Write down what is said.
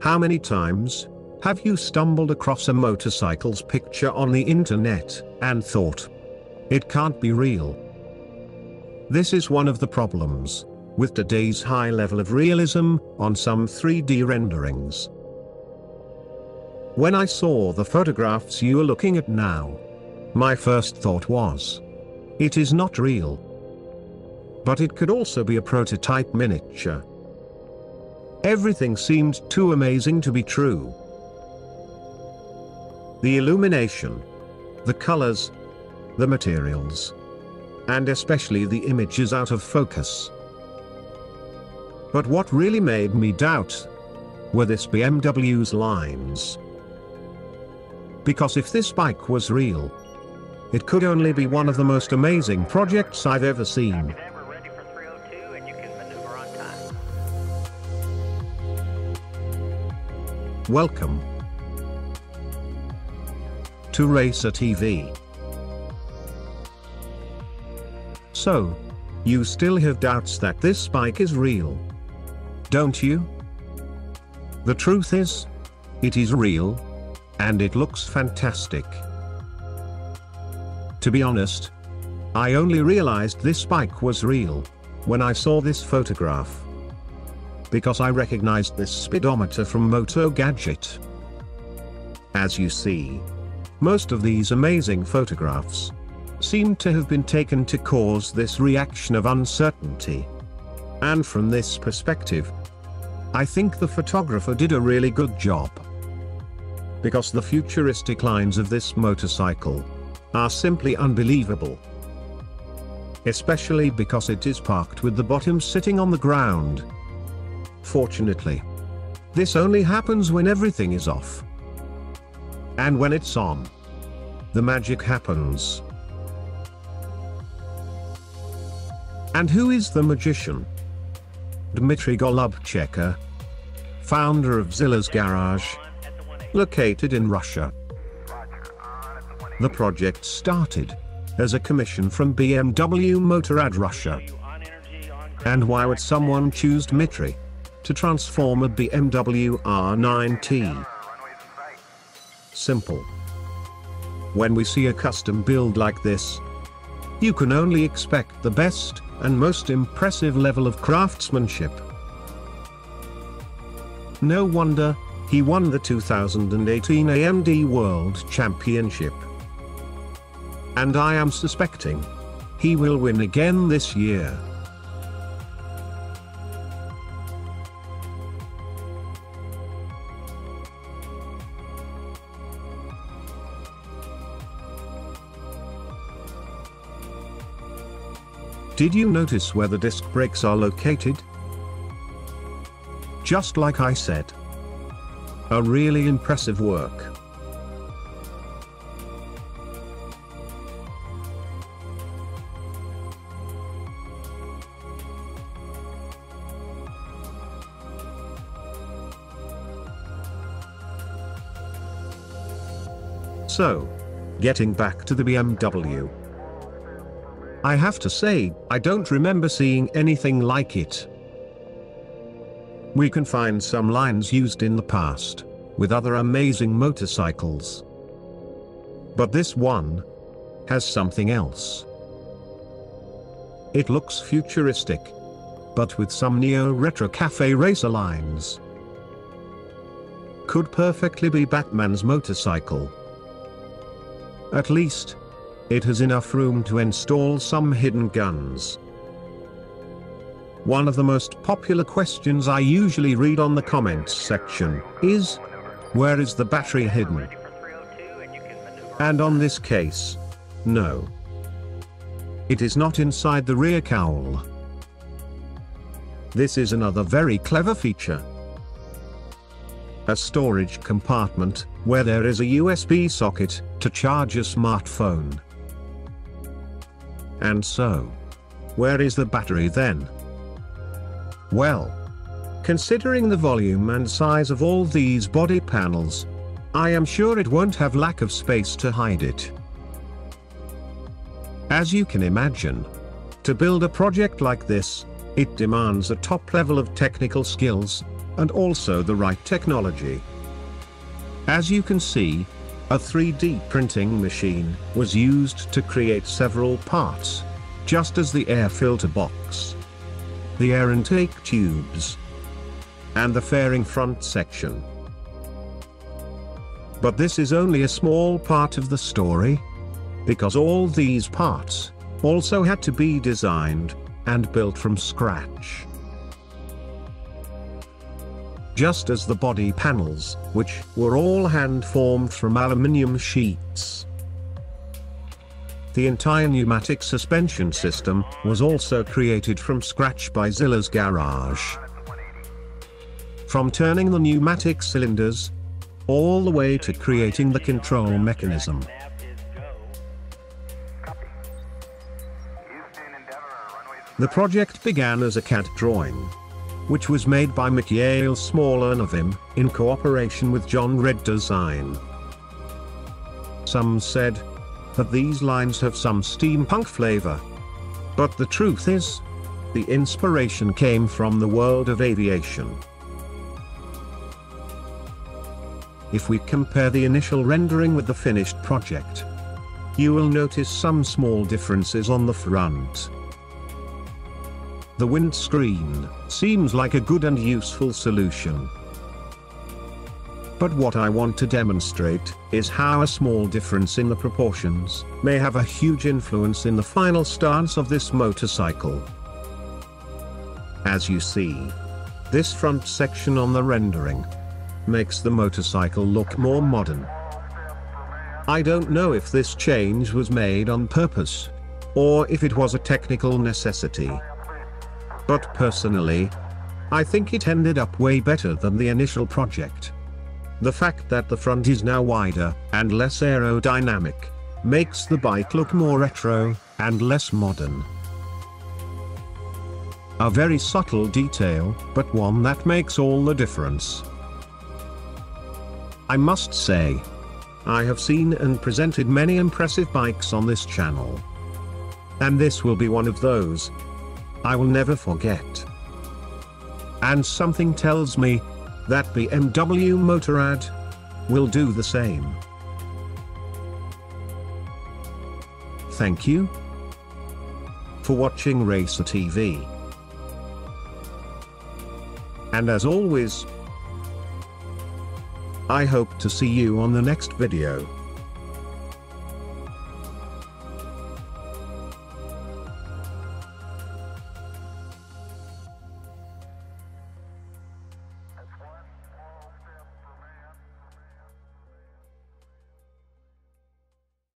How many times have you stumbled across a motorcycle's picture on the internet and thought, it can't be real? This is one of the problems with today's high level of realism on some 3D renderings. When I saw the photographs you are looking at now, my first thought was, it is not real. But it could also be a prototype miniature. Everything seemed too amazing to be true. The illumination, the colors, the materials, and especially the images out of focus. But what really made me doubt were this BMW's lines. Because if this bike was real, it could only be one of the most amazing projects I've ever seen. Welcome to Racer TV. So, you still have doubts that this bike is real. Don't you? The truth is, it is real, and it looks fantastic. To be honest, I only realized this bike was real when I saw this photograph. Because I recognized this speedometer from Moto Gadget. As you see, most of these amazing photographs seem to have been taken to cause this reaction of uncertainty. And from this perspective, I think the photographer did a really good job. Because the futuristic lines of this motorcycle are simply unbelievable. Especially because it is parked with the bottom sitting on the ground. Fortunately, this only happens when everything is off. And when it's on, the magic happens. And who is the magician? Dmitry Golubchikov, founder of Zillers Garage, located in Russia. The project started as a commission from BMW Motorrad Russia. And why would someone choose Dmitry to transform a BMW R9T? Simple. When we see a custom build like this, you can only expect the best and most impressive level of craftsmanship. No wonder, he won the 2018 AMD World Championship and I am suspecting he will win again this year. Did you notice where the disc brakes are located? Just like I said. A really impressive work. So, getting back to the BMW. I have to say, I don't remember seeing anything like it. We can find some lines used in the past, with other amazing motorcycles. But this one, has something else. It looks futuristic, but with some neo-retro cafe racer lines. Could perfectly be Batman's motorcycle. At least, it has enough room to install some hidden guns. One of the most popular questions I usually read on the comments section is, where is the battery hidden? And on this case, no. It is not inside the rear cowl. This is another very clever feature. A storage compartment, where there is a USB socket, to charge a smartphone. And so, where is the battery then? Well, considering the volume and size of all these body panels, I am sure it won't have lack of space to hide it. As you can imagine, to build a project like this, it demands a top level of technical skills, and also the right technology. As you can see, a 3D printing machine was used to create several parts, just as the air filter box, the air intake tubes, and the fairing front section. But this is only a small part of the story, because all these parts also had to be designed and built from scratch just as the body panels, which were all hand-formed from aluminium sheets. The entire pneumatic suspension system was also created from scratch by Zillers garage. From turning the pneumatic cylinders, all the way to creating the control mechanism. The project began as a CAD drawing, which was made by Mikhail Smolonovim, in cooperation with John Red Design. Some said that these lines have some steampunk flavor. But the truth is, the inspiration came from the world of aviation. If we compare the initial rendering with the finished project, you will notice some small differences on the front. The windscreen seems like a good and useful solution. But what I want to demonstrate is how a small difference in the proportions may have a huge influence in the final stance of this motorcycle. As you see, this front section on the rendering makes the motorcycle look more modern. I don't know if this change was made on purpose, or if it was a technical necessity. But personally, I think it ended up way better than the initial project. The fact that the front is now wider and less aerodynamic makes the bike look more retro and less modern. A very subtle detail, but one that makes all the difference. I must say, I have seen and presented many impressive bikes on this channel. And this will be one of those, I will never forget. And something tells me that BMW Motorrad will do the same. Thank you for watching Racer TV. And as always, I hope to see you on the next video.